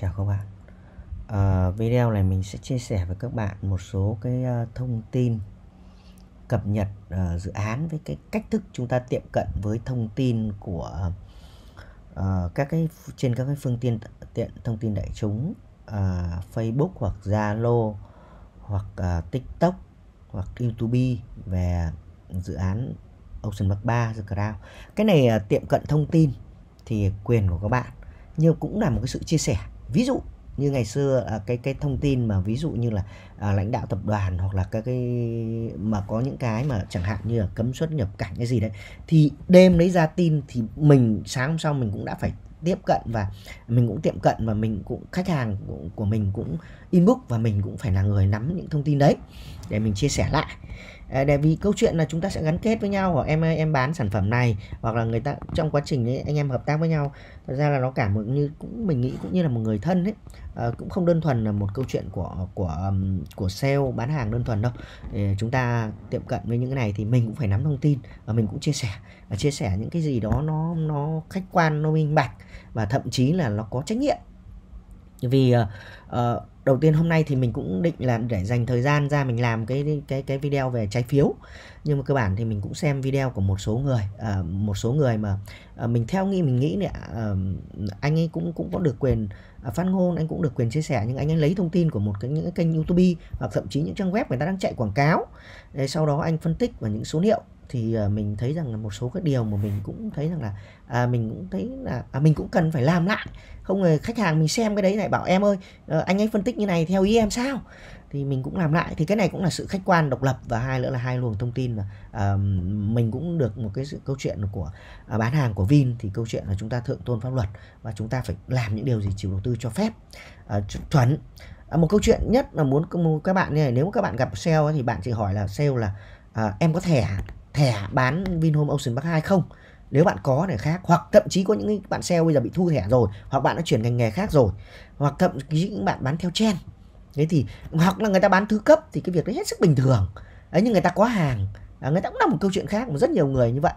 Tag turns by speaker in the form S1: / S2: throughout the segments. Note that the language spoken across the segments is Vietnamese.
S1: Chào các bạn à, Video này mình sẽ chia sẻ với các bạn một số cái uh, thông tin cập nhật uh, dự án với cái cách thức chúng ta tiệm cận với thông tin của uh, các cái trên các cái phương tiện tiện thông tin đại chúng uh, Facebook hoặc Zalo hoặc uh, TikTok hoặc YouTube về dự án Ocean Park 3 The Crown. Cái này uh, tiệm cận thông tin thì quyền của các bạn nhưng cũng là một cái sự chia sẻ ví dụ như ngày xưa à, cái cái thông tin mà ví dụ như là à, lãnh đạo tập đoàn hoặc là các cái mà có những cái mà chẳng hạn như là cấm xuất nhập cảnh cái gì đấy thì đêm lấy ra tin thì mình sáng hôm sau mình cũng đã phải tiếp cận và mình cũng tiệm cận và mình cũng khách hàng của, mình cũng inbox và mình cũng phải là người nắm những thông tin đấy để mình chia sẻ lại. Ờ, để vì câu chuyện là chúng ta sẽ gắn kết với nhau hoặc em ơi em bán sản phẩm này hoặc là người ta trong quá trình ấy, anh em hợp tác với nhau thật ra là nó cảm hứng như cũng mình nghĩ cũng như là một người thân ấy. À, cũng không đơn thuần là một câu chuyện của của của sale bán hàng đơn thuần đâu. Để chúng ta tiệm cận với những cái này thì mình cũng phải nắm thông tin và mình cũng chia sẻ. Và chia sẻ những cái gì đó nó nó khách quan nó minh bạch và thậm chí là nó có trách nhiệm. Vì uh, uh, đầu tiên hôm nay thì mình cũng định là để dành thời gian ra mình làm cái cái cái video về trái phiếu. Nhưng mà cơ bản thì mình cũng xem video của một số người à, một số người mà à, mình theo nghĩ mình nghĩ nè à, anh ấy cũng cũng có được quyền à, phát ngôn anh cũng được quyền chia sẻ nhưng anh ấy lấy thông tin của một cái những cái kênh youtube hoặc thậm chí những trang web người ta đang chạy quảng cáo. Để sau đó anh phân tích và những số liệu thì ờ, mình thấy rằng là một số các điều mà mình cũng thấy rằng là à, mình cũng thấy là à, mình cũng cần phải làm lại. Không người khách hàng mình xem cái đấy lại bảo em ơi ờ, anh ấy phân tích như này theo ý em sao? Thì mình cũng làm lại. Thì cái này cũng là sự khách quan độc lập và hai nữa là hai luồng thông tin mà uh, mình cũng được một cái sự câu chuyện của uh, bán hàng của Vin. Thì câu chuyện là chúng ta thượng tôn pháp luật và chúng ta phải làm những điều gì chủ đầu tư cho phép. Uh, chuẩn. Uh, một câu chuyện nhất là muốn các bạn như này nếu các bạn gặp sale thì bạn chỉ hỏi là sale là uh, em có thẻ thẻ bán Vinhome Ocean Park 2 không? Nếu bạn có này khác hoặc thậm chí có những bạn sale bây giờ bị thu thẻ rồi hoặc bạn đã chuyển ngành nghề khác rồi hoặc thậm chí những bạn bán theo chen thế thì hoặc là người ta bán thứ cấp thì cái việc đấy hết sức bình thường. Ấy nhưng người ta có hàng à, người ta cũng là một câu chuyện khác mà rất nhiều người như vậy.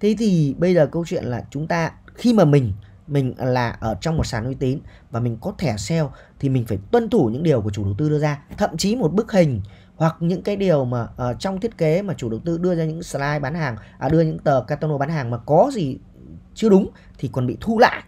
S1: Thế thì bây giờ câu chuyện là chúng ta khi mà mình mình là ở trong một sàn uy tín và mình có thẻ sale thì mình phải tuân thủ những điều của chủ đầu tư đưa ra. Thậm chí một bức hình hoặc những cái điều mà uh, trong thiết kế mà chủ đầu tư đưa ra những slide bán hàng à, đưa những tờ catalog bán hàng mà có gì chưa đúng thì còn bị thu lại.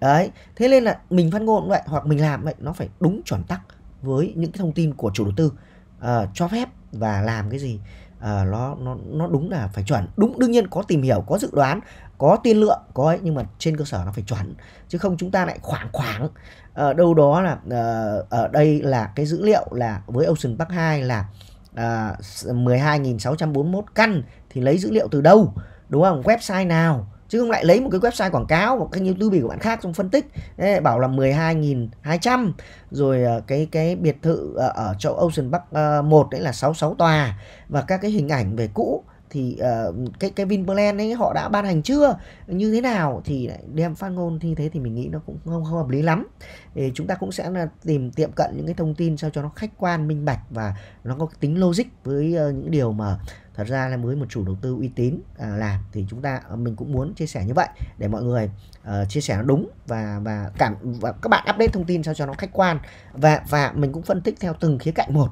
S1: Đấy thế nên là mình phát ngôn vậy hoặc mình làm vậy nó phải đúng chuẩn tắc với những cái thông tin của chủ đầu tư uh, cho phép và làm cái gì uh, nó nó nó đúng là phải chuẩn. Đúng đương nhiên có tìm hiểu có dự đoán có tiên lượng có ấy nhưng mà trên cơ sở nó phải chuẩn. Chứ không chúng ta lại khoảng khoảng. Ở đâu đó là uh, ở đây là cái dữ liệu là với Ocean Park 2 là uh, 12.641 căn thì lấy dữ liệu từ đâu? Đúng không? Website nào? Chứ không lại lấy một cái website quảng cáo hoặc kênh youtube của bạn khác trong phân tích. Đấy, bảo là 12.200 rồi ờ, cái cái biệt thự ở châu Ocean Park ờ, 1 đấy là 66 tòa và các cái hình ảnh về cũ thì uh, cái cái Vinpearl ấy họ đã ban hành chưa? Như thế nào? Thì đem phát ngôn như thế thì mình nghĩ nó cũng không, không hợp lý lắm. Thì chúng ta cũng sẽ là tìm tiệm cận những cái thông tin sao cho nó khách quan minh bạch và nó có tính logic với uh, những điều mà thật ra là với một chủ đầu tư uy tín uh, làm. Thì chúng ta uh, mình cũng muốn chia sẻ như vậy để mọi người uh, chia sẻ nó đúng và và cảm và các bạn update thông tin sao cho nó khách quan. Và và mình cũng phân tích theo từng khía cạnh một.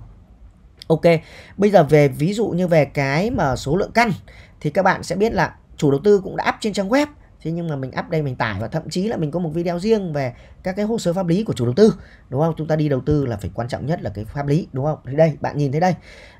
S1: Ok, bây giờ về ví dụ như về cái mà số lượng căn thì các bạn sẽ biết là chủ đầu tư cũng đã up trên trang web. Thế nhưng mà mình up đây mình tải và thậm chí là mình có một video riêng về các cái hồ sơ pháp lý của chủ đầu tư đúng không? Chúng ta đi đầu tư là phải quan trọng nhất là cái pháp lý đúng không? Thì đây bạn nhìn thấy đây.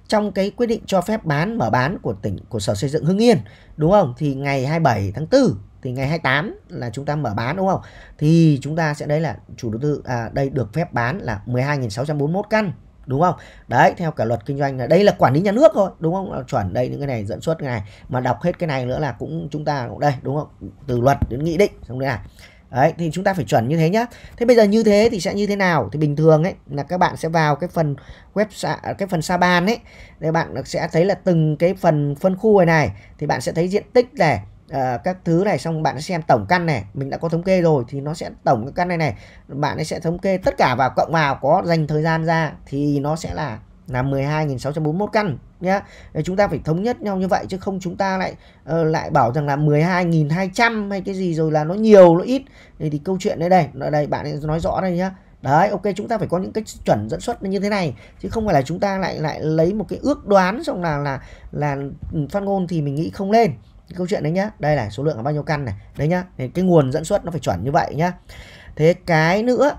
S1: Trong cái quyết định cho phép bán mở bán của tỉnh của sở xây dựng hưng yên đúng không? Thì ngày 27 tháng 4 thì ngày 28 là chúng ta mở bán đúng không? Thì chúng ta sẽ đấy là chủ đầu tư à, đây được phép bán là 12.641 căn đúng không? Đấy, theo cả luật kinh doanh là đây là quản lý nhà nước thôi, đúng không? Ờ, chuẩn, đây, những cái này dẫn xuất cái này. Mà đọc hết cái này nữa là cũng, chúng ta cũng đây, đúng không? Từ luật đến nghị định, xong đây này. Đấy, thì chúng ta phải chuẩn như thế nhá. Thế bây giờ như thế thì sẽ như thế nào? Thì bình thường ấy, là các bạn sẽ vào cái phần website à, cái phần sa ban ấy để bạn sẽ thấy là từng cái phần phân khu này này, thì bạn sẽ thấy diện tích này à, các thứ này xong bạn sẽ xem tổng căn này mình đã có thống kê rồi thì nó sẽ tổng cái căn này này bạn ấy sẽ thống kê tất cả vào cộng vào có dành thời gian ra thì nó sẽ là là 12.641 căn nhá. Chúng ta phải thống nhất nhau như vậy chứ không chúng ta lại uh, lại bảo rằng là 12.200 hay cái gì rồi là nó nhiều nó ít. Thì, thì câu chuyện đây đây, ở đây bạn ấy nói rõ đây nhá. Đấy, ok chúng ta phải có những cái chuẩn dẫn xuất như thế này chứ không phải là chúng ta lại lại lấy một cái ước đoán xong là là là ừ, phát ngôn thì mình nghĩ không lên. Câu chuyện đấy nhá. Đây là số lượng là bao nhiêu căn này. Đấy nhá. Cái nguồn dẫn xuất nó phải chuẩn như vậy nhá. Thế cái nữa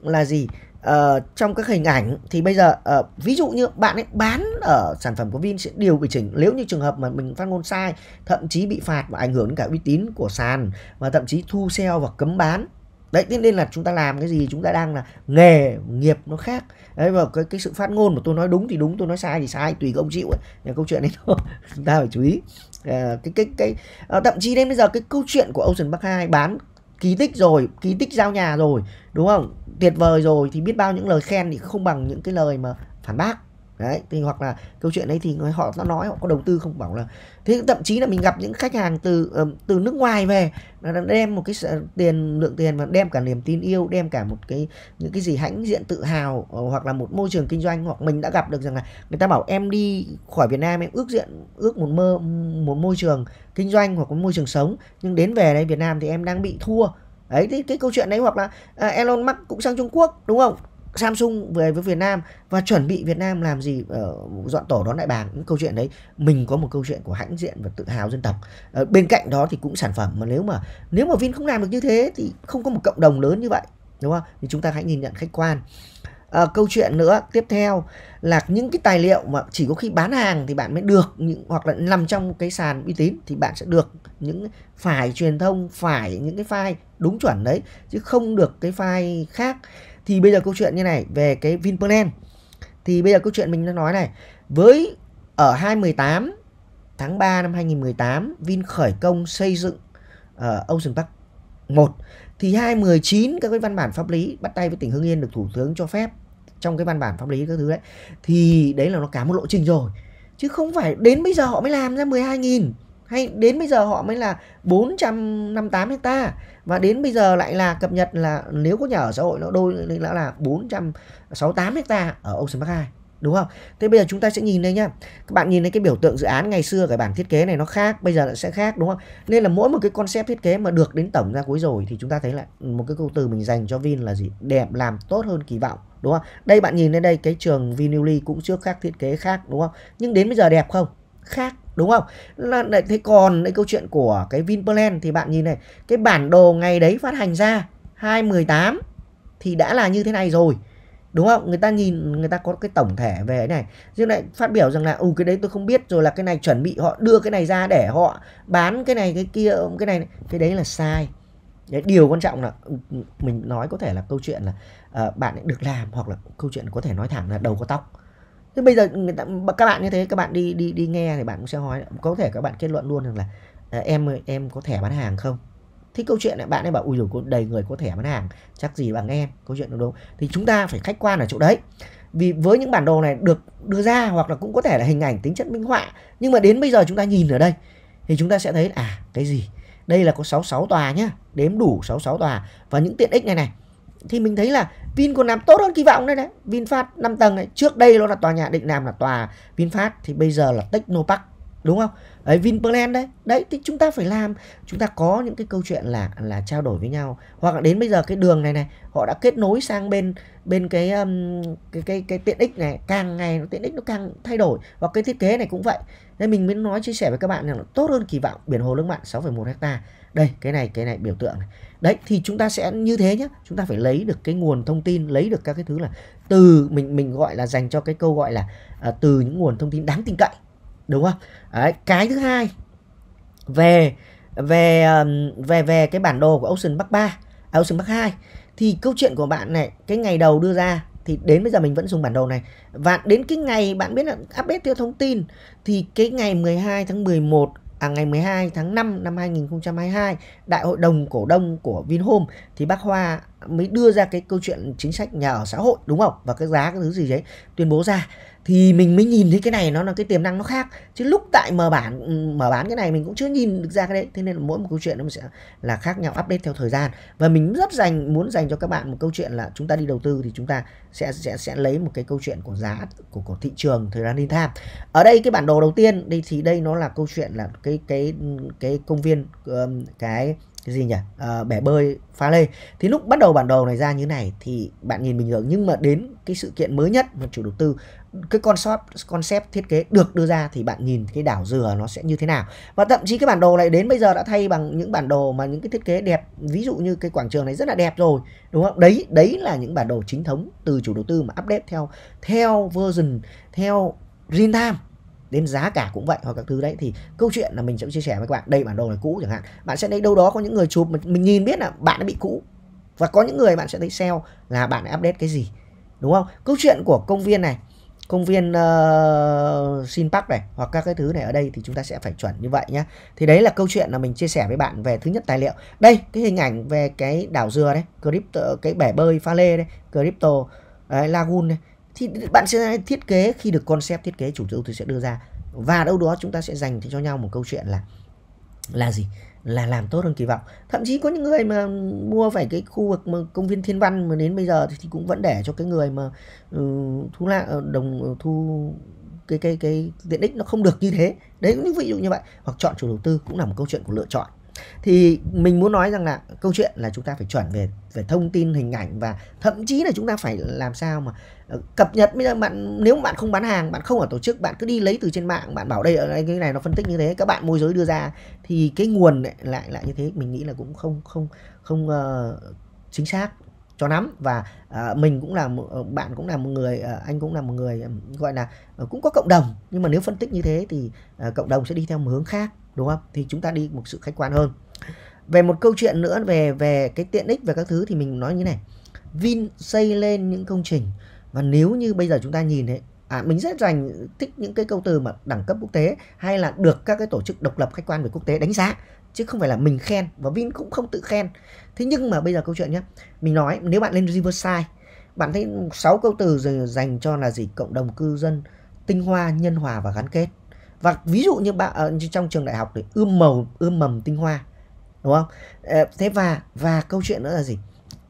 S1: là gì? ờ, trong các hình ảnh thì bây giờ uh, ví dụ như bạn ấy bán ở sản phẩm của Vin sẽ điều chỉnh nếu như trường hợp mà mình phát ngôn sai thậm chí bị phạt và ảnh hưởng đến cả uy tín của sàn và thậm chí thu sale và cấm bán đấy thế nên là chúng ta làm cái gì chúng ta đang là nghề nghiệp nó khác đấy và cái cái sự phát ngôn mà tôi nói đúng thì đúng tôi nói sai thì sai tùy các ông chịu ấy câu chuyện này thôi chúng ta phải chú ý à, cái cái cái à, thậm chí đến bây giờ cái câu chuyện của Ocean Park 2 bán kỳ tích rồi kỳ tích giao nhà rồi đúng không? Tuyệt vời rồi thì biết bao những lời khen thì không bằng những cái lời mà phản bác đấy, thì hoặc là câu chuyện đấy thì họ nó nói, họ có đầu tư không? Bảo là, thế thậm chí là mình gặp những khách hàng từ từ nước ngoài về, là đem một cái ờ, tiền, lượng tiền và đem cả niềm tin yêu, đem cả một cái, những cái gì hãnh diện tự hào ờ, hoặc là một môi trường kinh doanh, hoặc mình đã gặp được rằng là người ta bảo em đi khỏi Việt Nam em ước diện, ước một mơ, một môi trường kinh doanh hoặc một môi trường sống, nhưng đến về đây Việt Nam thì em đang bị thua. Đấy thì cái câu chuyện đấy hoặc là à, Elon Musk cũng sang Trung Quốc, đúng không? Samsung về với Việt Nam và chuẩn bị Việt Nam làm gì uh, dọn tổ đón đại bàng những câu chuyện đấy. Mình có một câu chuyện của hãnh diện và tự hào dân tộc. Uh, bên cạnh đó thì cũng sản phẩm mà nếu mà nếu mà Vin không làm được như thế thì không có một cộng đồng lớn như vậy đúng không? Thì chúng ta hãy nhìn nhận khách quan. Uh, câu chuyện nữa tiếp theo là những cái tài liệu mà chỉ có khi bán hàng thì bạn mới được những hoặc là nằm trong cái sàn uy tín thì bạn sẽ được những phải truyền thông phải những cái file đúng chuẩn đấy chứ không được cái file khác thì bây giờ câu chuyện như này về cái Vinpearl thì bây giờ câu chuyện mình đã nói này với ở 2018 tháng 3 năm 2018 Vin khởi công xây dựng uh, Ocean Park 1 thì 2019 các cái văn bản pháp lý bắt tay với tỉnh Hưng Yên được thủ tướng cho phép trong cái văn bản pháp lý các thứ đấy thì đấy là nó cả một lộ trình rồi. Chứ không phải đến bây giờ họ mới làm ra 12.000 hay đến bây giờ họ mới là 458 hecta và đến bây giờ lại là cập nhật là nếu có nhà ở xã hội nó đôi là là 468 hecta ở Ocean Park 2 đúng không? Thế bây giờ chúng ta sẽ nhìn đây nhá. Các bạn nhìn thấy cái biểu tượng dự án ngày xưa cái bản thiết kế này nó khác, bây giờ nó sẽ khác đúng không? Nên là mỗi một cái concept thiết kế mà được đến tổng ra cuối rồi thì chúng ta thấy là một cái câu từ mình dành cho Vin là gì? Đẹp làm tốt hơn kỳ vọng đúng không? Đây bạn nhìn lên đây cái trường Vinuli cũng trước khác thiết kế khác đúng không? Nhưng đến bây giờ đẹp không? Khác đúng không? Là thế còn cái câu chuyện của cái Vinpearl thì bạn nhìn này, cái bản đồ ngày đấy phát hành ra 2018 thì đã là như thế này rồi. Đúng không? Người ta nhìn người ta có cái tổng thể về này. Riêng lại phát biểu rằng là ừ cái đấy tôi không biết rồi là cái này chuẩn bị họ đưa cái này ra để họ bán cái này cái kia cái này. Cái đấy là sai. Đấy, điều quan trọng là ừ, mình nói có thể là câu chuyện là uh, bạn được làm hoặc là câu chuyện có thể nói thẳng là đầu có tóc thế bây giờ người ta, các bạn như thế, các bạn đi đi đi nghe thì bạn cũng sẽ hỏi, có thể các bạn kết luận luôn rằng là ờ, em em có thẻ bán hàng không? Thì câu chuyện này, bạn ấy bảo, ui rồi đầy người có thẻ bán hàng, chắc gì bằng em câu chuyện đúng đúng. Thì chúng ta phải khách quan ở chỗ đấy. Vì với những bản đồ này được đưa ra hoặc là cũng có thể là hình ảnh tính chất minh họa, nhưng mà đến bây giờ chúng ta nhìn ở đây thì chúng ta sẽ thấy à cái gì? Đây là có 66 tòa nhá, đếm đủ 66 tòa và những tiện ích này này. Thì mình thấy là Vin còn làm tốt hơn kỳ vọng đấy đấy VinFast 5 tầng này. Trước đây nó là tòa nhà, định làm là tòa VinFast. Thì bây giờ là Technopark đúng không? Đấy Vinpearl đấy. Đấy thì chúng ta phải làm. Chúng ta có những cái câu chuyện là là trao đổi với nhau. Hoặc là đến bây giờ cái đường này này họ đã kết nối sang bên bên cái um, cái cái cái tiện ích này. Càng ngày nó tiện ích nó càng thay đổi. Hoặc cái thiết kế này cũng vậy. Nên mình mới nói chia sẻ với các bạn là tốt hơn kỳ vọng biển hồ nước mặn 6,1 hecta đây cái này cái này biểu tượng này. Đấy thì chúng ta sẽ như thế nhé chúng ta phải lấy được cái nguồn thông tin lấy được các cái thứ là từ mình mình gọi là dành cho cái câu gọi là uh, từ những nguồn thông tin đáng tin cậy đúng không? Đấy, cái thứ hai về về về về cái bản đồ của Ocean Bắc 3 à, Ocean Bắc 2 thì câu chuyện của bạn này cái ngày đầu đưa ra thì đến bây giờ mình vẫn dùng bản đồ này. Và đến cái ngày bạn biết là update theo thông tin thì cái ngày 12 tháng 11 à ngày 12 tháng 5 năm 2022 đại hội đồng cổ đông của Vinhome thì bác Hoa mới đưa ra cái câu chuyện chính sách nhà ở xã hội đúng không? Và cái giá cái thứ gì đấy tuyên bố ra thì mình mới nhìn thấy cái này nó là cái tiềm năng nó khác. Chứ lúc tại mở bản ừ, mở bán cái này mình cũng chưa nhìn được ra cái đấy. Thế nên là mỗi một câu chuyện nó sẽ là khác nhau update theo thời gian. Và mình rất dành muốn dành cho các bạn một câu chuyện là chúng ta đi đầu tư thì chúng ta sẽ sẽ sẽ lấy một cái câu chuyện của giá của, của thị trường thời gian in tham. Ở đây cái bản đồ đầu tiên đây thì đây nó là câu chuyện là cái cái cái công viên cái cái gì nhỉ? À, bể bơi pha lê. Thì lúc bắt đầu bản đồ này ra như này thì bạn nhìn bình thường. Nhưng mà đến cái sự kiện mới nhất mà chủ đầu tư cái concept concept thiết kế được đưa ra thì bạn nhìn cái đảo dừa nó sẽ như thế nào. Và thậm chí cái bản đồ này đến bây giờ đã thay bằng những bản đồ mà những cái thiết kế đẹp, ví dụ như cái quảng trường này rất là đẹp rồi, đúng không? Đấy đấy là những bản đồ chính thống từ chủ đầu tư mà update theo theo version, theo real time. Đến giá cả cũng vậy hoặc các thứ đấy thì câu chuyện là mình sẽ chia sẻ với các bạn. Đây bản đồ này cũ chẳng hạn. Bạn sẽ thấy đâu đó có những người chụp mà mình nhìn biết là bạn đã bị cũ. Và có những người bạn sẽ thấy sale là bạn đã update cái gì, đúng không? Câu chuyện của công viên này công viên ờ, uh, Sin Park này hoặc các cái thứ này ở đây thì chúng ta sẽ phải chuẩn như vậy nhé thì đấy là câu chuyện là mình chia sẻ với bạn về thứ nhất tài liệu. Đây cái hình ảnh về cái đảo dừa đấy crypto cái bể bơi pha lê đấy crypto đấy, lagoon này thì bạn sẽ thiết kế khi được concept thiết kế chủ đầu tư sẽ đưa ra. Và đâu đó chúng ta sẽ dành cho nhau một câu chuyện là là gì? Là làm tốt hơn kỳ vọng. Thậm chí có những người mà mua phải cái khu vực mà công viên thiên văn mà đến bây giờ thì, cũng vẫn để cho cái người mà uh, thu lại ờ, đồng ờ, thu cái cái cái tiện ích nó không được như thế. Đấy cũng những ví dụ như vậy. Hoặc chọn chủ đầu tư cũng là một câu chuyện của lựa chọn thì mình muốn nói rằng là câu chuyện là chúng ta phải chuẩn về về thông tin hình ảnh và thậm chí là chúng ta phải làm sao mà ờ, cập nhật. Bây giờ bạn nếu bạn không bán hàng bạn không ở tổ chức bạn cứ đi lấy từ trên mạng bạn bảo đây ở cái này nó phân tích như thế các bạn môi giới đưa ra thì cái nguồn lại lại lại như thế mình nghĩ là cũng không không không uh, chính xác cho lắm. Và uh, mình cũng là một, bạn cũng là một người uh, anh cũng là một người um, gọi là uh, cũng có cộng đồng. Nhưng mà nếu phân tích như thế thì uh, cộng đồng sẽ đi theo một hướng khác đúng không? Thì chúng ta đi một sự khách quan hơn. Về một câu chuyện nữa về về cái tiện ích và các thứ thì mình nói như này. Vin xây lên những công trình và nếu như bây giờ chúng ta nhìn thấy à mình rất dành, thích những cái câu từ mà đẳng cấp quốc tế hay là được các cái tổ chức độc lập khách quan về quốc tế đánh giá, chứ không phải là mình khen và Vin cũng không tự khen. Thế nhưng mà bây giờ câu chuyện nhé mình nói nếu bạn lên Riverside, bạn thấy sáu câu từ dành cho là gì? Cộng đồng cư dân, tinh hoa, nhân hòa và gắn kết và ví dụ như bạn ờ, ở trong trường đại học thì ươm màu, ươm mầm tinh hoa, đúng không? Ờ, thế và và câu chuyện nữa là gì?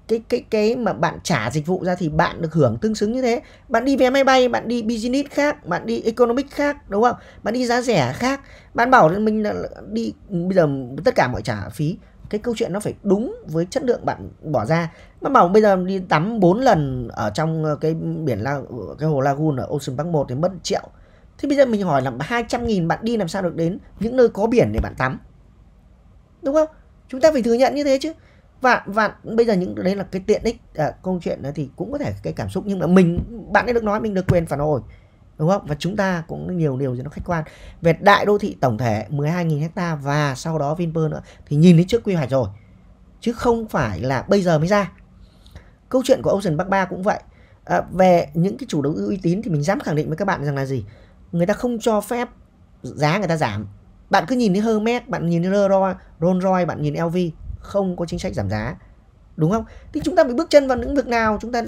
S1: Cái cái cái mà bạn trả dịch vụ ra thì bạn được hưởng tương xứng như thế. Bạn đi vé máy bay, bạn đi business khác, bạn đi economic khác, đúng không? Bạn đi giá rẻ khác. Bạn bảo mình là đi, bây giờ tất cả mọi trả phí. Cái câu chuyện nó phải đúng với chất lượng bạn bỏ ra. Mà bảo bây giờ đi tắm 4 lần ở trong ờ, cái biển la, cái hồ lagoon ở Ocean Park 1 thì mất triệu. Thế bây giờ mình hỏi là 200 nghìn bạn đi làm sao được đến những nơi có biển để bạn tắm? Đúng không? Chúng ta phải thừa nhận như thế chứ. Và và bây giờ những đấy là cái tiện ích à, câu chuyện đó thì cũng có thể cái cảm xúc nhưng mà mình bạn ấy được nói mình được quyền phản hồi. Đúng không? Và chúng ta cũng nhiều điều gì nó khách quan. Về đại đô thị tổng thể 12.000 hecta và sau đó Vinpearl nữa thì nhìn đến trước quy hoạch rồi. Chứ không phải là bây giờ mới ra. Câu chuyện của Ocean Park 3 cũng vậy. À, về những cái chủ đầu tư uy tín thì mình dám khẳng định với các bạn rằng là gì? Người ta không cho phép giá người ta giảm. Bạn cứ nhìn thấy Hermes bạn nhìn thấy Rolls Royce bạn nhìn LV không có chính sách giảm giá. Đúng không? Thì chúng ta phải bước chân vào những việc nào? Chúng ta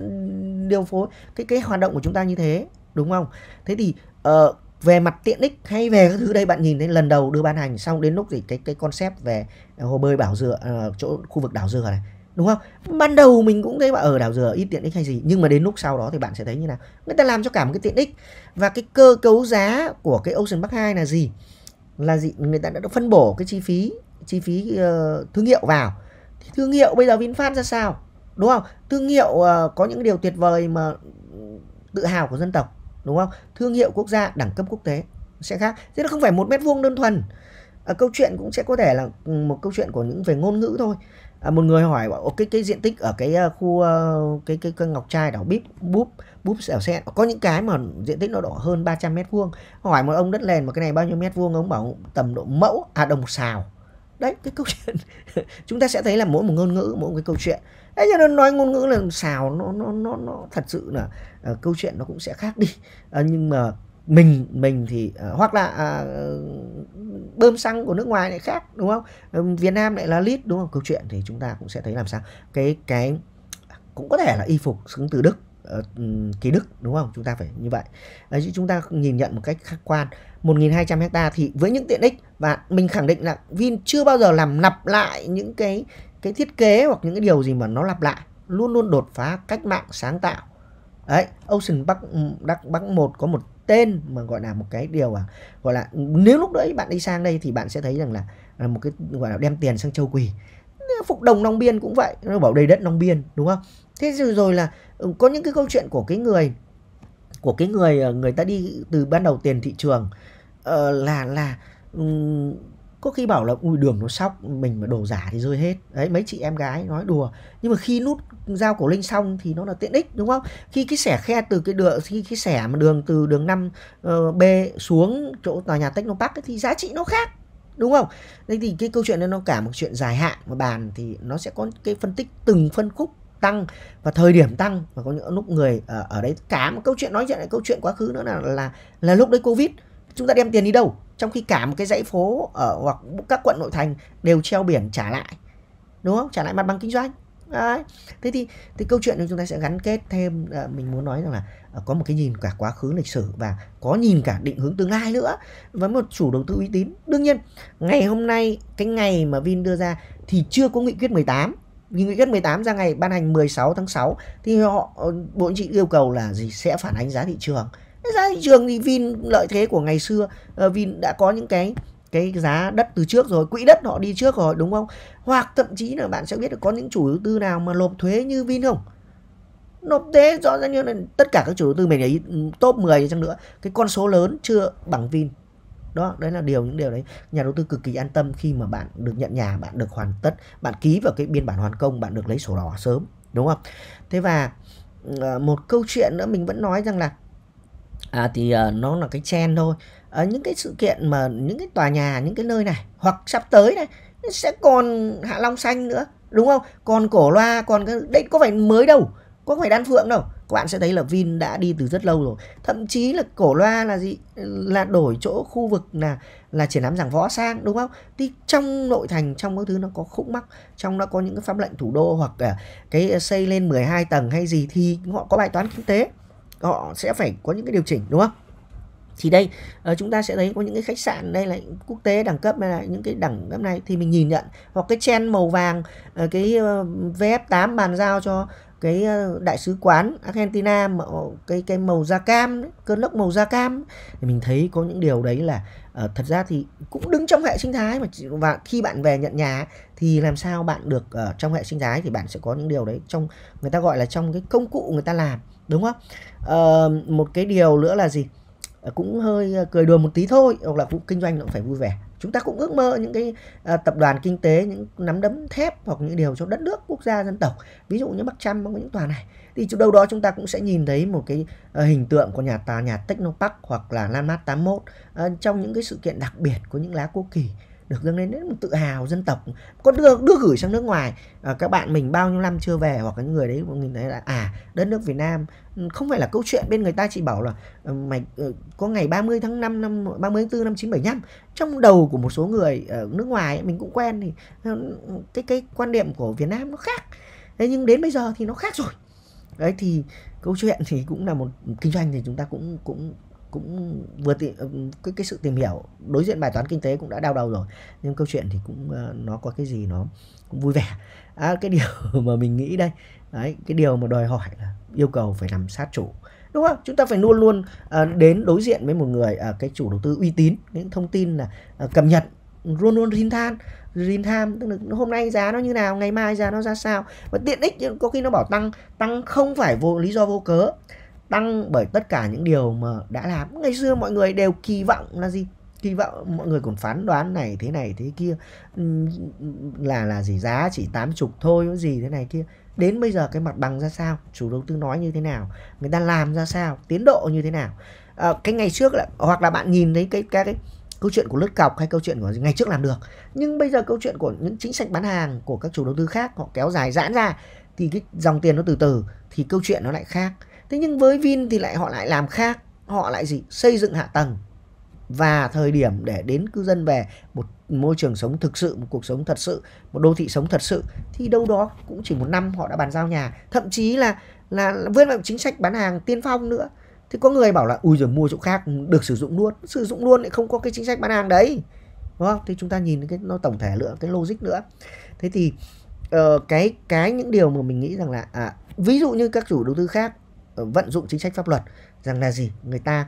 S1: điều phối cái cái hoạt động của chúng ta như thế. Đúng không? Thế thì uh, về mặt tiện ích hay về các thứ đây bạn nhìn thấy lần đầu đưa ban hành xong đến lúc gì? Cái cái concept về hồ bơi bảo dừa uh, ờ, chỗ khu vực đảo dừa này đúng không? Ban đầu mình cũng thấy bảo ở đảo dừa ít tiện ích hay gì nhưng mà đến lúc sau đó thì bạn sẽ thấy như nào? Người ta làm cho cả một cái tiện ích. Và cái cơ cấu giá của cái Ocean Park 2 là gì? Là gì? Người ta đã phân bổ cái chi phí chi phí uh, thương hiệu vào. Thì thương hiệu bây giờ VinFast ra sao? Đúng không? Thương hiệu uh, có những điều tuyệt vời mà tự hào của dân tộc đúng không? Thương hiệu quốc gia đẳng cấp quốc tế sẽ khác. Thế nó không phải một mét vuông đơn thuần à, câu chuyện cũng sẽ có thể là ừ, một câu chuyện của những về ngôn ngữ thôi. À, một người hỏi bảo cái cái diện tích ở cái uh, khu uh, cái, cái cái ngọc trai đảo bíp búp búp xẻo sen có những cái mà diện tích nó độ hơn 300 mét vuông. Hỏi một ông đất nền mà cái này bao nhiêu mét vuông? Ông bảo tầm độ mẫu à đồng xào. Đấy cái câu chuyện chúng ta sẽ thấy là mỗi một ngôn ngữ mỗi một cái câu chuyện. Đấy cho nên nói ngôn ngữ là xào nó nó nó nó thật sự là uh, câu chuyện nó cũng sẽ khác đi. Uh, nhưng mà mình mình thì uh, hoặc là uh, bơm xăng của nước ngoài lại khác đúng không? Ờ, Việt Nam lại là lít đúng không? Câu chuyện thì chúng ta cũng sẽ thấy làm sao. Cái cái cũng có thể là y phục xứng từ Đức uh, Đức đúng không? Chúng ta phải như vậy. Đấy, chúng ta nhìn nhận một cách khách quan. 1.200 hecta thì với những tiện ích và mình khẳng định là Vin chưa bao giờ làm lặp lại những cái cái thiết kế hoặc những cái điều gì mà nó lặp lại. Luôn luôn đột phá cách mạng sáng tạo. Đấy Ocean Bắc Bắc Bắc một có một tên mà gọi là một cái điều à gọi là nếu lúc đấy bạn đi sang đây thì bạn sẽ thấy rằng là, là một cái gọi là đem tiền sang châu quỳ. Phục đồng Long Biên cũng vậy nó bảo đầy đất Long Biên đúng không? Thế rồi rồi là ừ, có những cái câu chuyện của cái người của cái người ờ, người ta đi từ ban đầu tiền thị trường uh, là là um, có khi bảo là ui đường nó sóc mình mà đồ giả thì rơi hết. Đấy mấy chị em gái nói đùa. Nhưng mà khi nút giao cổ linh xong thì nó là tiện ích đúng không? Khi cái xẻ khe từ cái đường khi cái xẻ mà đường từ đường 5 uh, ờ, b xuống chỗ tòa nhà Technopark ấy, thì giá trị nó khác đúng không? Thế thì cái câu chuyện này nó cả một chuyện dài hạn mà bàn thì nó sẽ có cái phân tích từng phân khúc tăng và thời điểm tăng. Và có những lúc người ở, ở đấy cả một câu chuyện nói chuyện lại câu chuyện quá khứ nữa là là là lúc đấy covid. Chúng ta đem tiền đi đâu? Trong khi cả một cái dãy phố ở hoặc các quận nội thành đều treo biển trả lại. Đúng không? Trả lại mặt bằng kinh doanh. Đấy. thế thì thì câu chuyện này chúng ta sẽ gắn kết thêm à, mình muốn nói rằng là à, có một cái nhìn cả quá khứ lịch sử và có nhìn cả định hướng tương lai nữa với một chủ đầu tư uy tín. Đương nhiên ngày hôm nay cái ngày mà Vin đưa ra thì chưa có nghị quyết 18 vì nghị quyết 18 ra ngày ban hành 16 tháng 6 thì họ ờ, bộ chính trị yêu cầu là gì? Sẽ phản ánh giá thị trường giá thị trường thì Vin lợi thế của ngày xưa uh, Vin đã có những cái cái giá đất từ trước rồi quỹ đất họ đi trước rồi đúng không? Hoặc thậm chí là bạn sẽ biết được có những chủ đầu tư nào mà nộp thuế như Vin không? Nộp thuế rõ ràng như là tất cả các chủ đầu tư mình ấy ừ, top 10 chăng nữa cái con số lớn chưa bằng Vin. Đó đấy là điều những điều đấy nhà đầu tư cực kỳ an tâm khi mà bạn được nhận nhà bạn được hoàn tất bạn ký vào cái biên bản hoàn công bạn được lấy sổ đỏ sớm đúng không? Thế và ờ, một câu chuyện nữa mình vẫn nói rằng là à, thì uh, nó là cái chen thôi. Ở những cái sự kiện mà những cái tòa nhà những cái nơi này hoặc sắp tới này sẽ còn hạ long xanh nữa đúng không? Còn cổ loa còn cái đấy có phải mới đâu có phải đan phượng đâu. Các bạn sẽ thấy là Vin đã đi từ rất lâu rồi. Thậm chí là cổ loa là gì? Là đổi chỗ khu vực là là triển lãm giảng võ sang đúng không? Thì trong nội thành trong các thứ nó có khúc mắc trong nó có những cái pháp lệnh thủ đô hoặc ờ, cái xây lên 12 tầng hay gì thì họ có bài toán kinh tế họ sẽ phải có những cái điều chỉnh đúng không? Thì đây ờ, chúng ta sẽ thấy có những cái khách sạn đây là quốc tế đẳng cấp này là những cái đẳng cấp này thì mình nhìn nhận. Hoặc cái chen màu vàng ờ, cái ờ, VF8 bàn giao cho cái đại sứ quán Argentina cái cái màu da cam cơn lốc màu da cam thì mình thấy có những điều đấy là uh, thật ra thì cũng đứng trong hệ sinh thái mà và khi bạn về nhận nhà thì làm sao bạn được uh, trong hệ sinh thái thì bạn sẽ có những điều đấy trong người ta gọi là trong cái công cụ người ta làm đúng không? À, một cái điều nữa là gì? Ờ, cũng hơi ờ, cười đùa một tí thôi hoặc là cũng kinh doanh cũng phải vui vẻ. Chúng ta cũng ước mơ những cái à, tập đoàn kinh tế những nắm đấm thép hoặc những điều cho đất nước quốc gia dân tộc. Ví dụ như bắc trăm có những tòa này. Thì đâu đó chúng ta cũng sẽ nhìn thấy một cái à, hình tượng của nhà tòa nhà Technopark hoặc là Landmark 81 à, trong những cái sự kiện đặc biệt của những lá quốc kỳ được dâng lên đến một tự hào dân tộc. Có đưa đưa gửi sang nước ngoài à, các bạn mình bao nhiêu năm chưa về hoặc cái người đấy mình thấy là à đất nước Việt Nam. Ừ, không phải là câu chuyện bên người ta chỉ bảo là ờ, mày ờ, có ngày 30 tháng 5 năm 30 tháng 4 năm 975 trong đầu của một số người ở nước ngoài mình cũng quen thì ờ, cái cái quan điểm của Việt Nam nó khác. Thế nhưng đến bây giờ thì nó khác rồi. Đấy thì câu chuyện thì cũng là một kinh doanh thì chúng ta cũng cũng cũng vừa tì, ờ, cái cái sự tìm hiểu đối diện bài toán kinh tế cũng đã đau đầu rồi nhưng câu chuyện thì cũng ờ, nó có cái gì nó cũng vui vẻ. À, cái điều mà mình nghĩ đây đấy cái điều mà đòi hỏi là yêu cầu phải nằm sát chủ đúng không? Chúng ta phải luôn luôn uh, đến đối diện với một người uh, cái chủ đầu tư uy tín những thông tin là uh, cập nhật luôn luôn rin than rin tham tức là hôm nay giá nó như nào ngày mai giá nó ra sao. Và tiện ích có khi nó bảo tăng tăng không phải vô lý do vô cớ tăng bởi tất cả những điều mà đã làm. Ngày xưa mọi người đều kỳ vọng là gì? Kỳ vọng mọi người còn phán đoán này thế này thế kia. Là là gì? Giá chỉ tám chục thôi cái gì thế này kia. Đến bây giờ cái mặt bằng ra sao? Chủ đầu tư nói như thế nào? Người ta làm ra sao? Tiến độ như thế nào? À, cái ngày trước là hoặc là bạn nhìn thấy cái cái cái câu chuyện của lướt cọc hay câu chuyện của ngày trước làm được. Nhưng bây giờ câu chuyện của những chính sách bán hàng của các chủ đầu tư khác họ kéo dài giãn ra thì cái dòng tiền nó từ từ thì câu chuyện nó lại khác thế nhưng với Vin thì lại họ lại làm khác. Họ lại gì? Xây dựng hạ tầng. Và thời điểm để đến cư dân về một môi trường sống thực sự một cuộc sống thật sự một đô thị sống thật sự thì đâu đó cũng chỉ một năm họ đã bàn giao nhà. Thậm chí là là vươn vào chính sách bán hàng tiên phong nữa. Thì có người bảo là ui rồi mua chỗ khác được sử dụng luôn. Sử dụng luôn lại không có cái chính sách bán hàng đấy. Đúng không? Thì chúng ta nhìn cái nó tổng thể nữa cái logic nữa. Thế thì uh, cái cái những điều mà mình nghĩ rằng là à, ví dụ như các chủ đầu tư khác vận dụng chính sách pháp luật rằng là gì? Người ta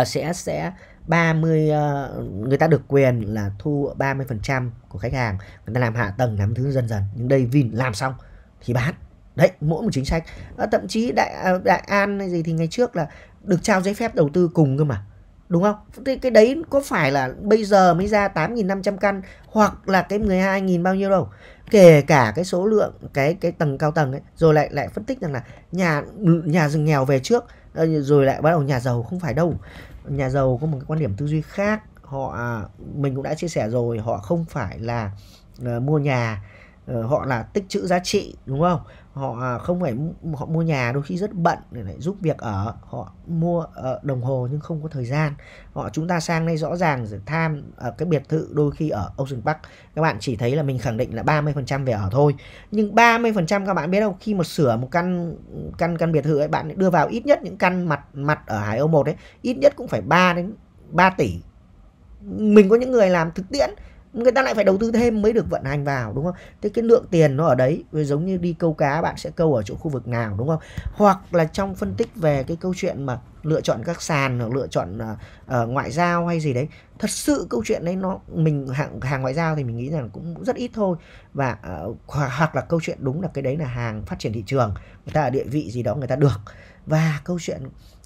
S1: uh, sẽ sẽ 30 uh, ờ, người ta được quyền là thu 30% của khách hàng. Người ta làm hạ tầng làm thứ dần dần. Nhưng đây Vin làm xong thì bán. Đấy mỗi một chính sách. À, thậm chí đại đại an hay gì thì ngày trước là được trao giấy phép đầu tư cùng cơ mà đúng không? Thì cái đấy có phải là bây giờ mới ra 8.500 căn hoặc là cái 12.000 bao nhiêu đâu? Kể cả cái số lượng cái cái tầng cao tầng ấy rồi lại lại phân tích rằng là nhà nhà rừng nghèo về trước ờ, rồi lại bắt đầu nhà giàu không phải đâu. Nhà giàu có một cái quan điểm tư duy khác họ à, mình cũng đã chia sẻ rồi họ không phải là uh, mua nhà. uh, Ờ, họ là tích trữ giá trị, đúng không? Họ à, không phải họ mua nhà đôi khi rất bận để lại giúp việc ở, họ mua đồng hồ nhưng không có thời gian. Họ, chúng ta sang đây rõ ràng tham ở cái biệt thự đôi khi ở Ocean Park. Các bạn chỉ thấy là mình khẳng định là 30% về ở thôi. Nhưng 30% các bạn biết không? Khi mà sửa một căn căn căn biệt thự ấy, bạn đưa vào ít nhất những căn mặt mặt ở Hải Âu 1 ấy, ít nhất cũng phải 3 đến 3 tỷ. Mình có những người làm thực tiễn người ta lại phải đầu tư thêm mới được vận hành vào đúng không? Thế cái lượng tiền nó ở đấy giống như đi câu cá bạn sẽ câu ở chỗ khu vực nào đúng không? Hoặc là trong phân tích về cái câu chuyện mà lựa chọn các sàn hoặc lựa chọn uh, ngoại giao hay gì đấy thật sự câu chuyện đấy nó mình hàng hàng ngoại giao thì mình nghĩ rằng cũng rất ít thôi. Và uh, hoặc là câu chuyện đúng là cái đấy là hàng phát triển thị trường người ta ở địa vị gì đó người ta được. Và câu chuyện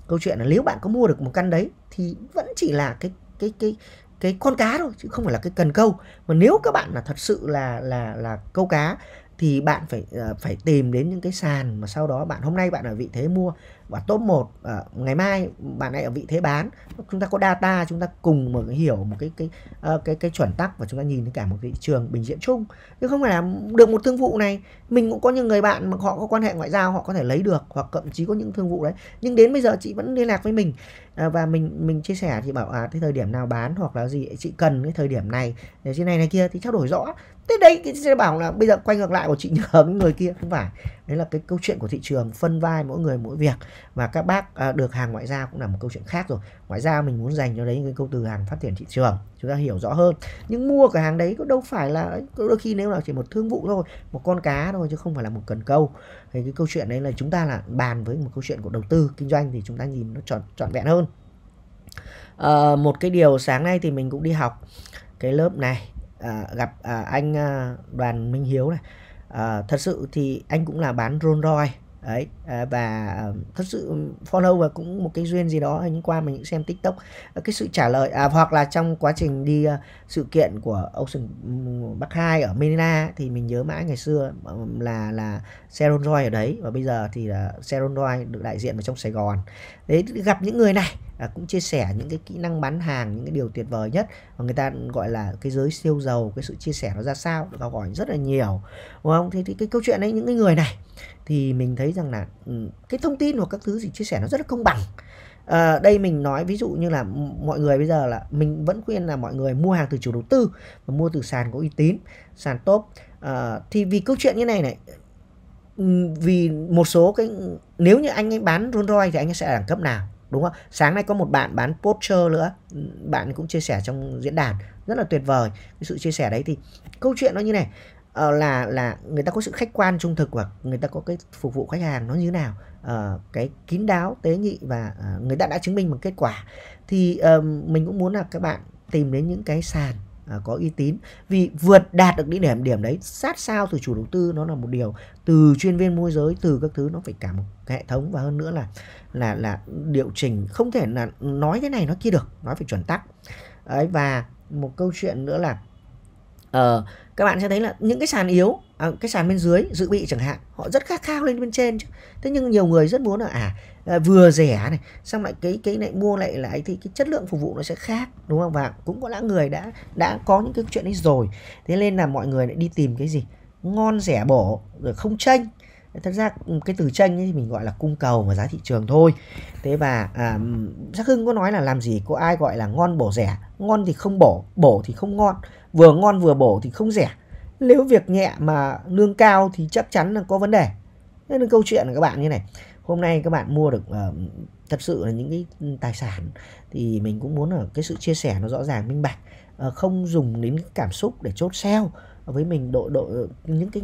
S1: câu chuyện là nếu bạn có mua được một căn đấy thì vẫn chỉ là cái cái cái cái con cá thôi, chứ không phải là cái cần câu. Mà nếu các bạn là thật sự là là là câu cá, thì bạn phải ờ, phải tìm đến những cái sàn mà sau đó bạn, hôm nay bạn ở vị thế mua và top 1 à, ngày mai bạn ấy ở vị thế bán. Chúng ta có data chúng ta cùng một cái hiểu một cái cái cái cái cái chuẩn tắc và chúng ta nhìn thấy cả một thị trường bình diện chung. Chứ không phải là được một thương vụ này mình cũng có những người bạn mà họ có quan hệ ngoại giao họ có thể lấy được hoặc thậm chí có những thương vụ đấy. Nhưng đến bây giờ chị vẫn liên lạc với mình à, và mình mình chia sẻ thì bảo à cái thời điểm nào bán hoặc là gì chị cần cái thời điểm này để trên này này kia thì trao đổi rõ thế đây cái sẽ bảo là bây giờ quay ngược lại của chị nhờ cái người kia không phải. Đấy là cái câu chuyện của thị trường phân vai mỗi người mỗi việc. Và các bác à, được hàng ngoại giao cũng là một câu chuyện khác rồi. Ngoại giao mình muốn dành cho đấy cái câu từ hàng phát triển thị trường chúng ta hiểu rõ hơn. Nhưng mua cái hàng đấy có đâu phải là đôi khi nếu là chỉ một thương vụ thôi một con cá thôi chứ không phải là một cần câu. Thì cái câu chuyện đấy là chúng ta là bàn với một câu chuyện của đầu tư kinh doanh thì chúng ta nhìn nó trọn trọn vẹn hơn. À, một cái điều sáng nay thì mình cũng đi học cái lớp này à, gặp à, anh à, đoàn minh hiếu này. À, thật sự thì anh cũng là bán Rolls Royce đấy à, và thật sự follow và cũng một cái duyên gì đó hôm qua mình xem tiktok. À, cái sự trả lời à, hoặc là trong quá trình đi uh, sự kiện của Ocean Bắc 2 ở Manila thì mình nhớ mãi ngày xưa là là xe Rolls Royce ở đấy. Và bây giờ thì là xe Rolls Royce được đại diện ở trong Sài Gòn. Đấy gặp những người này à, cũng chia sẻ những cái kỹ năng bán hàng những cái điều tuyệt vời nhất và người ta gọi là cái giới siêu giàu cái sự chia sẻ nó ra sao được học hỏi rất là nhiều. Đúng không? Thì, thì cái câu chuyện đấy những cái người này thì mình thấy rằng là ừ, cái thông tin hoặc các thứ gì chia sẻ nó rất là công bằng. À, đây mình nói ví dụ như là mọi người bây giờ là mình vẫn khuyên là mọi người mua hàng từ chủ đầu tư và mua từ sàn có uy tín sàn top. À, thì vì câu chuyện như này này ừ, vì một số cái nếu như anh ấy bán Rolls Royce thì anh ấy sẽ ở đẳng cấp nào? Đúng không? Sáng nay có một bạn bán poster nữa. Bạn cũng chia sẻ trong diễn đàn. Rất là tuyệt vời. Cái sự chia sẻ đấy thì câu chuyện nó như này. Ờ, là là người ta có sự khách quan trung thực hoặc người ta có cái phục vụ khách hàng nó như thế nào. Uh, cái kín đáo tế nhị và uh, người ta đã chứng minh bằng kết quả. Thì uh, mình cũng muốn là các bạn tìm đến những cái sàn à, có uy tín. Vì vượt đạt được những điểm điểm đấy sát sao từ chủ đầu tư nó là một điều. Từ chuyên viên môi giới từ các thứ nó phải cả một hệ thống và hơn nữa là là là điều chỉnh. Không thể là nói thế này nó kia được nói phải chuẩn tắc. Ấy và một câu chuyện nữa là uh, các bạn sẽ thấy là những cái sàn yếu à, cái sàn bên dưới dự bị chẳng hạn họ rất khát khao lên bên trên chứ. Thế nhưng nhiều người rất muốn là à, à vừa rẻ này xong lại cái cái lại mua lại lại thì cái chất lượng phục vụ nó sẽ khác đúng không? Và cũng có lã người đã đã có những cái chuyện ấy rồi. Thế nên là mọi người lại đi tìm cái gì? Ngon rẻ bổ rồi không tranh thật ra ừ, cái từ tranh ấy thì mình gọi là cung cầu và giá thị trường thôi. Thế và à, giác hưng có nói là làm gì có ai gọi là ngon bổ rẻ? Ngon thì không bổ bổ thì không ngon. Vừa ngon vừa bổ thì không rẻ nếu việc nhẹ mà lương cao thì chắc chắn là có vấn đề. Nên câu chuyện là các bạn như này. Hôm nay các bạn mua được uh, thật sự là những cái tài sản thì mình cũng muốn là cái sự chia sẻ nó rõ ràng minh bạch uh, không dùng đến cảm xúc để chốt sale với mình độ độ những cái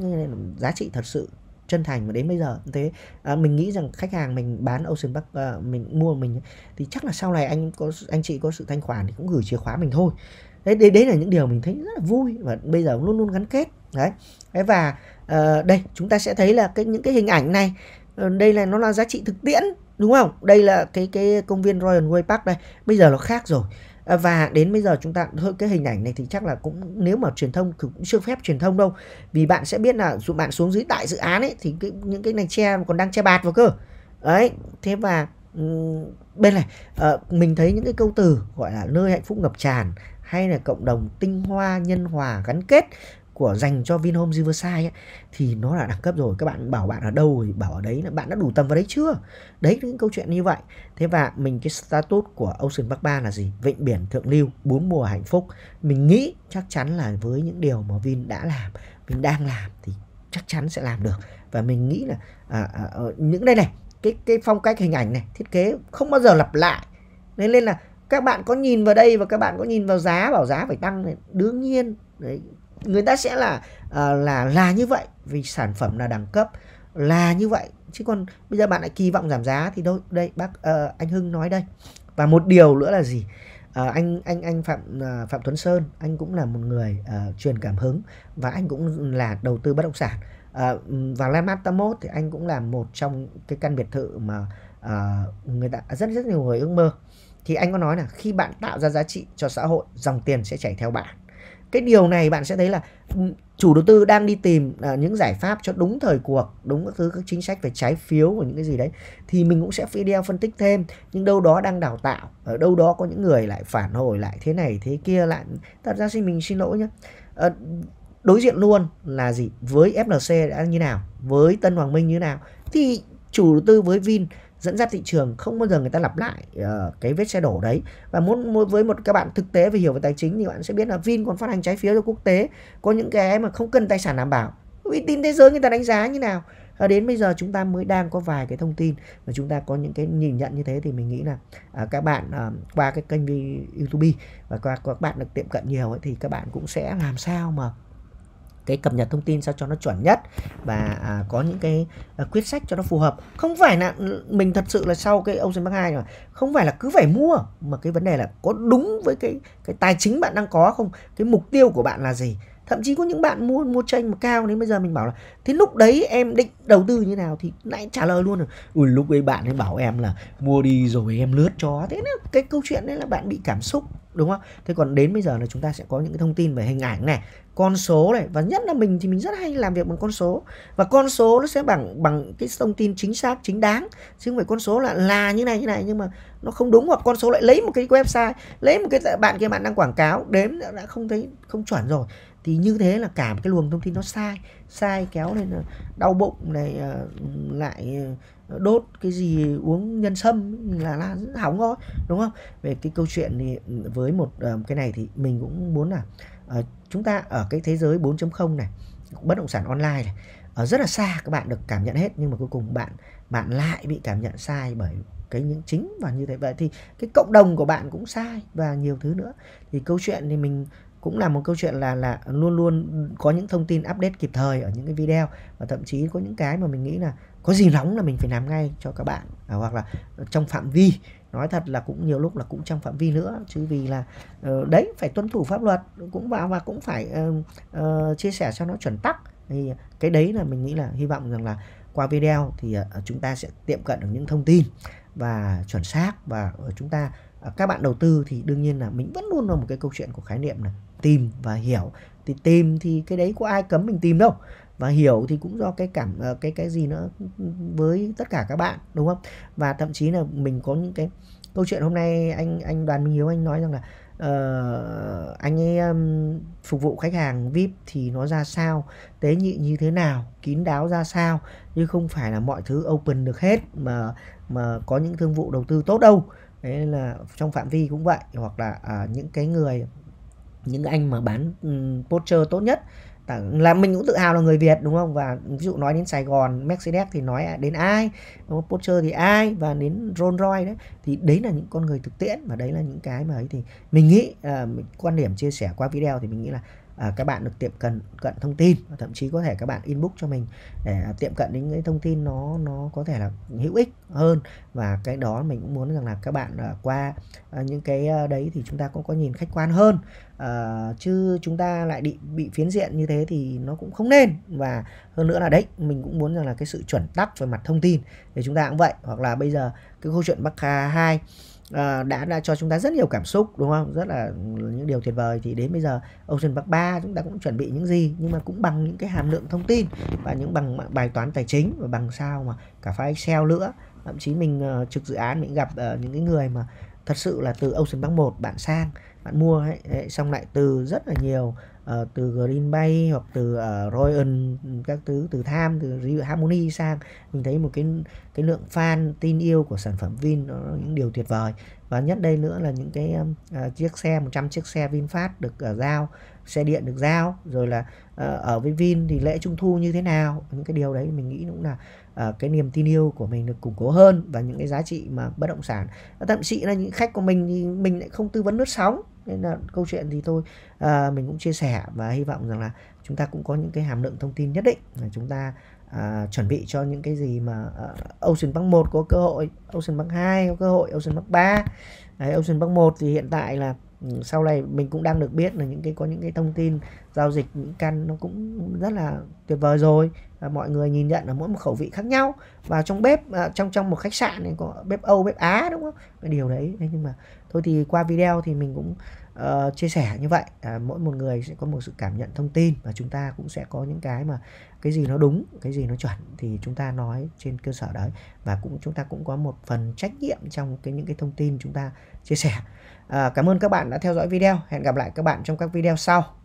S1: giá trị thật sự chân thành mà đến bây giờ thế. À, mình nghĩ rằng khách hàng mình bán Ocean Park à, mình mua mình thì chắc là sau này anh có anh chị có sự thanh khoản thì cũng gửi chìa khóa mình thôi đấy đấy, đấy là những điều mình thấy rất là vui và bây giờ luôn luôn gắn kết. Đấy, đấy và uh, đây chúng ta sẽ thấy là cái những cái hình ảnh này uh, đây là nó là giá trị thực tiễn đúng không? Đây là cái cái công viên Royal Way Park đây. Bây giờ nó khác rồi. Ờ, và đến bây giờ chúng ta thôi cái hình ảnh này thì chắc là cũng nếu mà truyền thông cũng chưa phép truyền thông đâu. Vì bạn sẽ biết là dù bạn xuống dưới tại dự án ấy thì cái, những cái này che còn đang che bạt vào cơ. Đấy thế và bên này uh, mình thấy những cái câu từ gọi là nơi hạnh phúc ngập tràn hay là cộng đồng tinh hoa nhân hòa gắn kết của dành cho Vinhome Riverside ấy, thì nó là đẳng cấp rồi. Các bạn bảo bạn ở đâu thì bảo ở đấy là bạn đã đủ tầm vào đấy chưa? Đấy những câu chuyện như vậy. Thế và mình cái status của Ocean Park 3 là gì? Vịnh biển thượng lưu bốn mùa hạnh phúc. Mình nghĩ chắc chắn là với những điều mà Vin đã làm mình đang làm thì chắc chắn sẽ làm được. Và mình nghĩ là à, à, ờ, những đây này cái cái phong cách hình ảnh này thiết kế không bao giờ lặp lại. Nên nên là các bạn có nhìn vào đây và các bạn có nhìn vào giá bảo giá phải tăng này. Đương nhiên đấy người ta sẽ là uh, là là như vậy vì sản phẩm là đẳng cấp là như vậy. Chứ còn bây giờ bạn lại kỳ vọng giảm giá thì đâu đây bác uh, anh Hưng nói đây. Và một điều nữa là gì? Uh, anh anh anh Phạm uh, Phạm Tuấn Sơn anh cũng là một người uh, truyền cảm hứng và anh cũng là đầu tư bất động sản. Uh, và Landmark 81 thì anh cũng là một trong cái căn biệt thự mà uh, người ta rất rất nhiều người ước mơ thì anh có nói là khi bạn tạo ra giá trị cho xã hội dòng tiền sẽ chảy theo bạn. Cái điều này bạn sẽ thấy là ừ, chủ đầu tư đang đi tìm uh, những giải pháp cho đúng thời cuộc đúng các thứ các chính sách về trái phiếu và những cái gì đấy thì mình cũng sẽ video phân tích thêm. Nhưng đâu đó đang đào tạo ở đâu đó có những người lại phản hồi lại thế này thế kia lại thật ra xin mình xin lỗi nhé uh, ờ, đối diện luôn là gì? Với FLC đã như nào? Với Tân Hoàng Minh như nào? Thì chủ đầu tư với Vin dẫn dắt thị trường không bao giờ người ta lặp lại uh, cái vết xe đổ đấy. Và muốn, muốn với một các bạn thực tế về hiểu về tài chính thì bạn sẽ biết là Vin còn phát hành trái phiếu cho quốc tế có những cái mà không cần tài sản đảm bảo. Uy tín thế giới người ta đánh giá như nào? À, đến bây giờ chúng ta mới đang có vài cái thông tin và chúng ta có những cái nhìn nhận như thế thì mình nghĩ là à, các bạn à, qua cái kênh YouTube và qua các bạn được tiệm cận nhiều ấy, thì các bạn cũng sẽ làm sao mà cái cập nhật thông tin sao cho nó chuẩn nhất và à, có những cái à, quyết sách cho nó phù hợp. Không phải là mình thật sự là sau cái Ocean Bank 2 mà không phải là cứ phải mua mà cái vấn đề là có đúng với cái cái tài chính bạn đang có không? Cái mục tiêu của bạn là gì? Thậm chí có những bạn mua mua tranh mà cao đến bây giờ mình bảo là thế lúc đấy em định đầu tư như nào? Thì lại trả lời luôn rồi. Ui lúc ấy bạn ấy bảo em là mua đi rồi em lướt cho thế nên cái câu chuyện đấy là bạn bị cảm xúc đúng không? Thế còn đến bây giờ là chúng ta sẽ có những cái thông tin về hình ảnh này con số này. Và nhất là mình thì mình rất hay làm việc bằng con số. Và con số nó sẽ bằng bằng cái thông tin chính xác, chính đáng. Chứ không phải con số là là như này như này. Nhưng mà nó không đúng, hoặc con số lại lấy một cái website, lấy một cái bạn kia bạn đang quảng cáo, đếm đã không thấy, không chuẩn rồi. Thì như thế là cả một cái luồng thông tin nó sai. Sai kéo lên ờ, đau bụng này ờ, lại ờ, đốt cái gì uống nhân sâm, là là hỏng thôi đúng không? Về cái câu chuyện thì ừ, với một cái này thì mình cũng muốn là chúng ta ở cái thế giới 4.0 này bất động sản online này ở rất là xa các bạn được cảm nhận hết nhưng mà cuối cùng bạn bạn lại bị cảm nhận sai bởi cái những chính và như thế. Vậy thì cái cộng đồng của bạn cũng sai và nhiều thứ nữa. Thì câu chuyện thì mình cũng là một câu chuyện là là luôn luôn có những thông tin update kịp thời ở những cái video và thậm chí có những cái mà mình nghĩ là có gì nóng là mình phải làm ngay cho các bạn à, hoặc là trong phạm vi nói thật là cũng nhiều lúc là cũng trong phạm vi nữa chứ vì là uh, đấy phải tuân thủ pháp luật cũng vào và cũng phải uh, uh, chia sẻ cho nó chuẩn tắc. Thì cái đấy là mình nghĩ là hy vọng rằng là qua video thì uh, chúng ta sẽ tiệm cận được những thông tin và chuẩn xác và chúng ta uh, các bạn đầu tư thì đương nhiên là mình vẫn luôn là một cái câu chuyện của khái niệm là tìm và hiểu. Thì tìm thì cái đấy có ai cấm mình tìm đâu và hiểu thì cũng do cái cảm ờ, cái cái gì nữa với tất cả các bạn đúng không? Và thậm chí là mình có những cái câu chuyện hôm nay anh anh đoàn minh hiếu anh nói rằng là uh, anh ấy um, phục vụ khách hàng vip thì nó ra sao tế nhị như thế nào kín đáo ra sao chứ không phải là mọi thứ open được hết mà mà có những thương vụ đầu tư tốt đâu. Đấy là trong phạm vi cũng vậy hoặc là uh, những cái người những anh mà bán um, poster tốt nhất là mình cũng tự hào là người Việt, đúng không? Và ví dụ nói đến Sài Gòn, Mercedes thì nói à, đến ai? Đúng không? Porsche thì ai? Và đến Rolls Royce đấy. Thì đấy là những con người thực tiễn và đấy là những cái mà ấy thì mình nghĩ à, mình quan điểm chia sẻ qua video thì mình nghĩ là à, các bạn được tiệm cận cận thông tin. Thậm chí có thể các bạn inbox cho mình để à, tiệm cận đến cái thông tin nó nó có thể là hữu ích hơn. Và cái đó mình cũng muốn rằng là các bạn à, qua à, những cái à, đấy thì chúng ta cũng có nhìn khách quan hơn. À, chứ chúng ta lại bị bị phiến diện như thế thì nó cũng không nên. Và hơn nữa là đấy mình cũng muốn rằng là cái sự chuẩn tắc về mặt thông tin để chúng ta cũng vậy. Hoặc là bây giờ cái câu chuyện Bắc Hà 2 à, đã đã cho chúng ta rất nhiều cảm xúc đúng không? Rất là những điều tuyệt vời. Thì đến bây giờ Ocean Park 3 chúng ta cũng chuẩn bị những gì? Nhưng mà cũng bằng những cái hàm lượng thông tin và những bằng bài toán tài chính và bằng sao mà cả file Excel nữa. Thậm chí mình uh, trực dự án mình gặp uh, những cái người mà thật sự là từ Ocean Park 1 bạn sang bạn mua ấy, ấy, xong lại từ rất là nhiều uh, từ Green Bay hoặc từ uh, Royal ừ, các thứ từ Tham từ Harmony sang mình thấy một cái cái lượng fan tin yêu của sản phẩm Vin nó những điều tuyệt vời. Và nhất đây nữa là những cái uh, chiếc xe 100 chiếc xe VinFast được uh, giao xe điện được giao rồi là Ờ, ở với Vin thì lễ trung thu như thế nào? Những cái điều đấy mình nghĩ cũng là uh, cái niềm tin yêu của mình được củng cố hơn và những cái giá trị mà bất động sản. Ờ, thậm chí là những khách của mình thì mình lại không tư vấn lướt sóng. Nên là câu chuyện thì tôi uh, mình cũng chia sẻ và hy vọng rằng là chúng ta cũng có những cái hàm lượng thông tin nhất định là chúng ta à, chuẩn bị cho những cái gì mà uh, Ocean Bank 1 có cơ hội Ocean Bank 2 có cơ hội Ocean Bank 3 Đấy, Ocean Bank 1 thì hiện tại là Ừ, sau này mình cũng đang được biết là những cái có những cái thông tin giao dịch những căn nó cũng rất là tuyệt vời rồi. Và mọi người nhìn nhận là mỗi một khẩu vị khác nhau. Và trong bếp à, trong trong một khách sạn này có bếp Âu bếp Á đúng không? Cái điều đấy. Thế nhưng mà thôi thì qua video thì mình cũng uh, chia sẻ như vậy. À, mỗi một người sẽ có một sự cảm nhận thông tin và chúng ta cũng sẽ có những cái mà cái gì nó đúng cái gì nó chuẩn thì chúng ta nói trên cơ sở đấy. Và cũng chúng ta cũng có một phần trách nhiệm trong cái những cái thông tin chúng ta chia sẻ à, cảm ơn các bạn đã theo dõi video. Hẹn gặp lại các bạn trong các video sau.